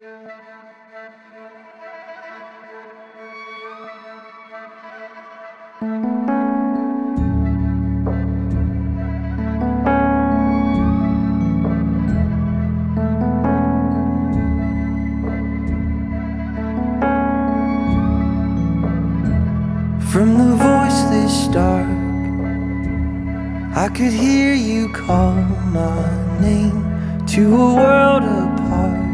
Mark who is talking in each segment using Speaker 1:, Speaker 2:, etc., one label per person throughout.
Speaker 1: From the voiceless dark, I could hear you call my name to a world apart,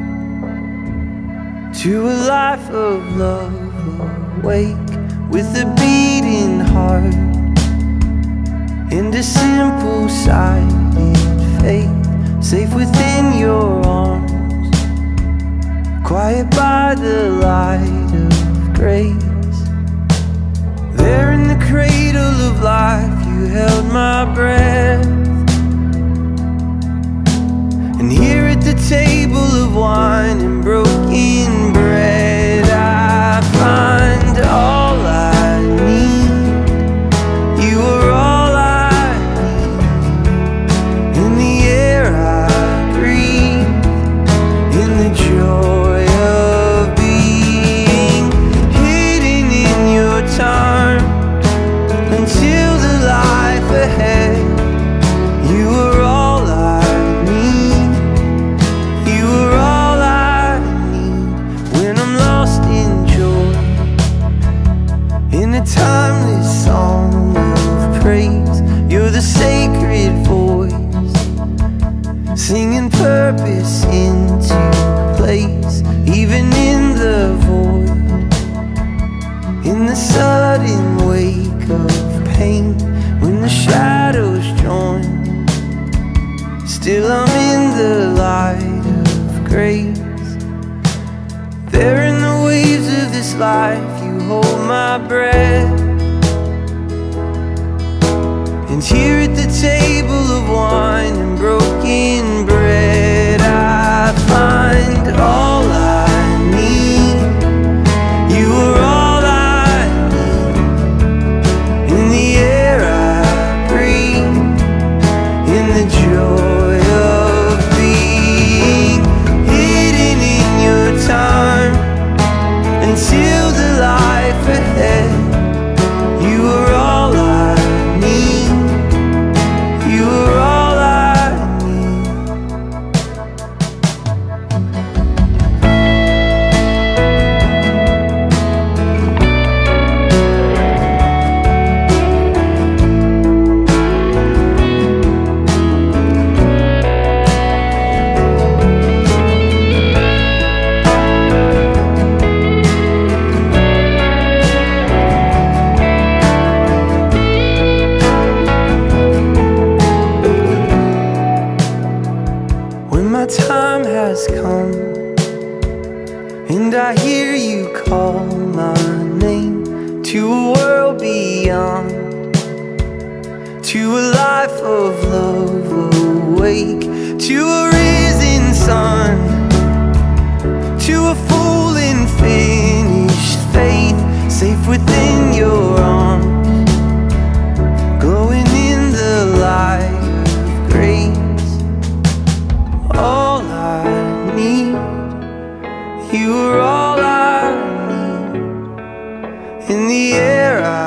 Speaker 1: to a life of love awake with a beating heart, and a simple sighted faith safe within your arms, quiet by the light of grace. There in the cradle of life, you held my breath. I'm in the light of grace. There in the waves of this life, you hold my breath. Until come. And I hear you call my name to a world beyond, to a life of love awake, to a You are all I need. In the air I